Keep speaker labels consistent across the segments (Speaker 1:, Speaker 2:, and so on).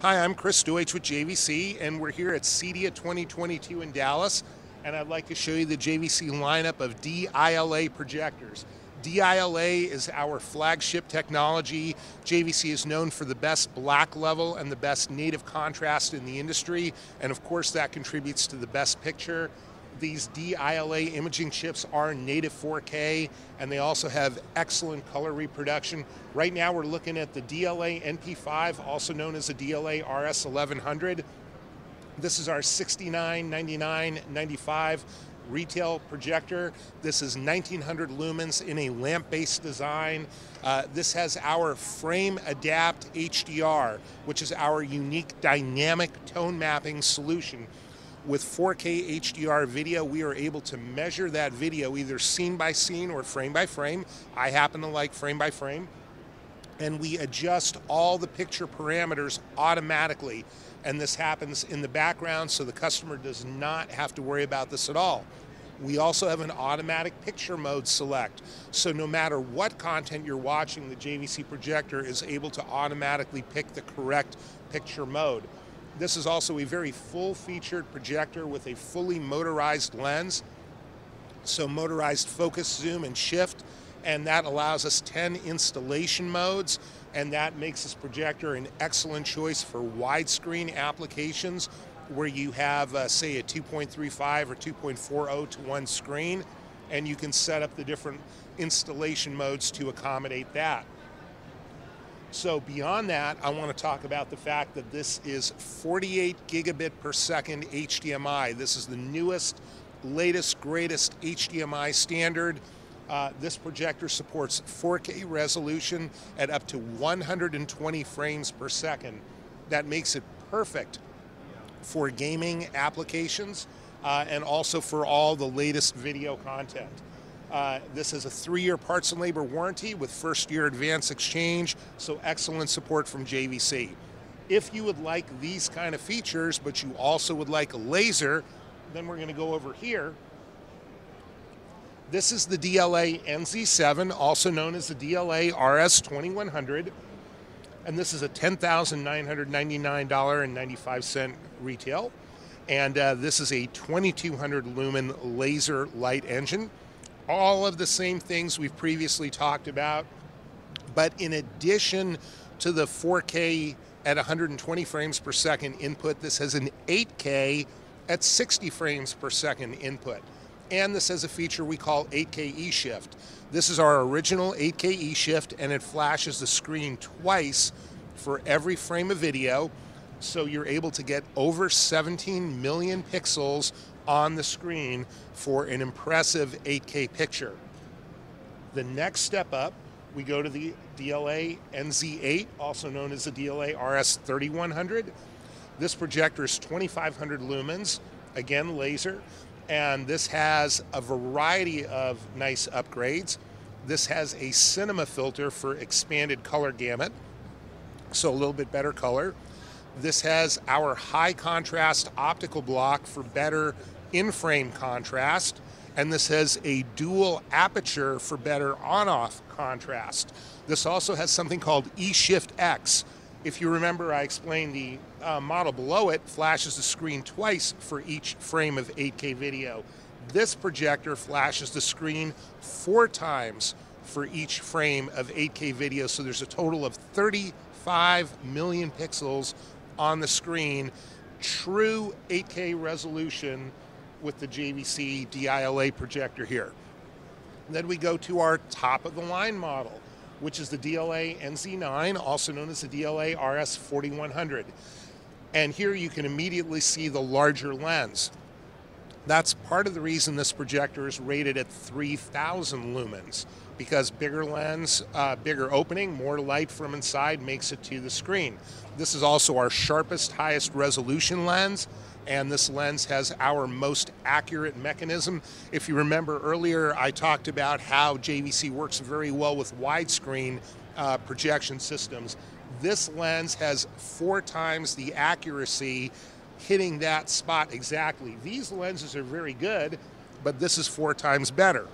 Speaker 1: Hi, I'm Chris Deutsch with JVC, and we're here at CEDIA 2022 in Dallas, and I'd like to show you the JVC lineup of DILA projectors. DILA is our flagship technology. JVC is known for the best black level and the best native contrast in the industry, and of course that contributes to the best picture these DILA imaging chips are native 4K and they also have excellent color reproduction. Right now we're looking at the DLA NP5, also known as the DLA RS1100. This is our 69, 99, 95 retail projector. This is 1900 lumens in a lamp-based design. Uh, this has our Frame Adapt HDR, which is our unique dynamic tone mapping solution with 4K HDR video, we are able to measure that video either scene by scene or frame by frame. I happen to like frame by frame. And we adjust all the picture parameters automatically. And this happens in the background so the customer does not have to worry about this at all. We also have an automatic picture mode select. So no matter what content you're watching, the JVC projector is able to automatically pick the correct picture mode. This is also a very full featured projector with a fully motorized lens. So motorized focus, zoom, and shift. And that allows us 10 installation modes. And that makes this projector an excellent choice for widescreen applications where you have, uh, say, a 2.35 or 2.40 to 1 screen. And you can set up the different installation modes to accommodate that. So beyond that, I want to talk about the fact that this is 48 gigabit per second HDMI. This is the newest, latest, greatest HDMI standard. Uh, this projector supports 4K resolution at up to 120 frames per second. That makes it perfect for gaming applications uh, and also for all the latest video content. Uh, this is a three-year parts and labor warranty with first-year advance exchange, so excellent support from JVC. If you would like these kind of features, but you also would like a laser, then we're going to go over here. This is the DLA NZ7, also known as the DLA RS2100, and this is a $10,999.95 retail. And uh, this is a 2200 lumen laser light engine all of the same things we've previously talked about. But in addition to the 4K at 120 frames per second input, this has an 8K at 60 frames per second input. And this has a feature we call 8K eShift. This is our original 8K eShift, and it flashes the screen twice for every frame of video. So you're able to get over 17 million pixels on the screen for an impressive 8K picture. The next step up, we go to the DLA NZ8, also known as the DLA RS3100. This projector is 2500 lumens, again laser, and this has a variety of nice upgrades. This has a cinema filter for expanded color gamut, so a little bit better color. This has our high contrast optical block for better in-frame contrast, and this has a dual aperture for better on-off contrast. This also has something called eShift X. If you remember, I explained the uh, model below it flashes the screen twice for each frame of 8K video. This projector flashes the screen four times for each frame of 8K video, so there's a total of 35 million pixels on the screen, true 8K resolution with the JVC DILA projector here. And then we go to our top of the line model, which is the DLA NZ9, also known as the DLA RS4100. And here you can immediately see the larger lens. That's part of the reason this projector is rated at 3000 lumens because bigger lens, uh, bigger opening, more light from inside makes it to the screen. This is also our sharpest, highest resolution lens and this lens has our most accurate mechanism. If you remember earlier, I talked about how JVC works very well with widescreen uh, projection systems. This lens has four times the accuracy hitting that spot exactly. These lenses are very good, but this is four times better.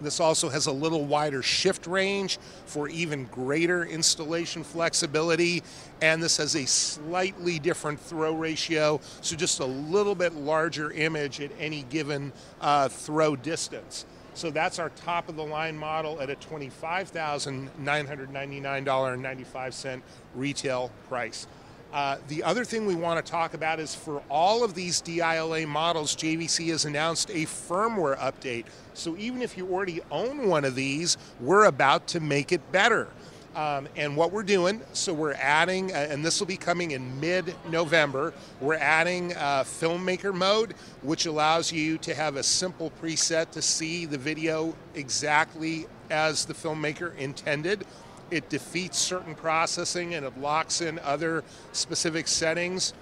Speaker 1: This also has a little wider shift range for even greater installation flexibility. And this has a slightly different throw ratio, so just a little bit larger image at any given uh, throw distance. So that's our top of the line model at a $25,999.95 retail price. Uh, the other thing we want to talk about is for all of these DILA models, JVC has announced a firmware update. So even if you already own one of these, we're about to make it better. Um, and what we're doing, so we're adding, uh, and this will be coming in mid November, we're adding uh, filmmaker mode, which allows you to have a simple preset to see the video exactly as the filmmaker intended. It defeats certain processing and it locks in other specific settings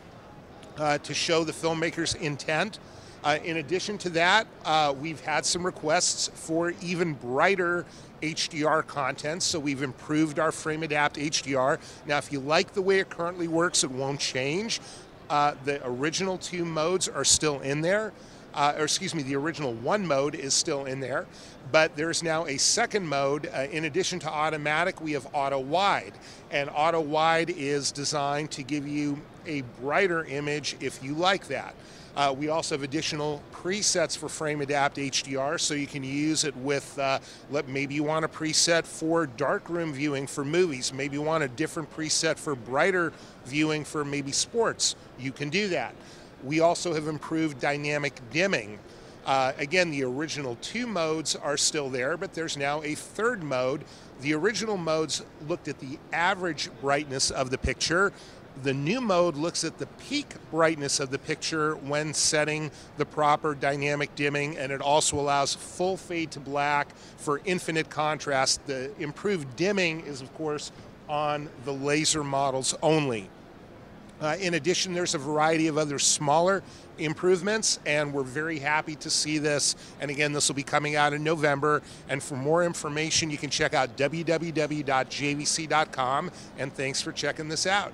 Speaker 1: uh, to show the filmmaker's intent. Uh, in addition to that, uh, we've had some requests for even brighter HDR content, so we've improved our Frame Adapt HDR. Now, if you like the way it currently works, it won't change. Uh, the original two modes are still in there. Uh, or excuse me, the original one mode is still in there, but there's now a second mode. Uh, in addition to automatic, we have auto wide, and auto wide is designed to give you a brighter image if you like that. Uh, we also have additional presets for Frame Adapt HDR, so you can use it with, uh, let, maybe you want a preset for darkroom viewing for movies, maybe you want a different preset for brighter viewing for maybe sports. You can do that. We also have improved dynamic dimming. Uh, again, the original two modes are still there, but there's now a third mode. The original modes looked at the average brightness of the picture. The new mode looks at the peak brightness of the picture when setting the proper dynamic dimming, and it also allows full fade to black for infinite contrast. The improved dimming is, of course, on the laser models only. Uh, in addition, there's a variety of other smaller improvements, and we're very happy to see this. And again, this will be coming out in November. And for more information, you can check out www.jvc.com. And thanks for checking this out.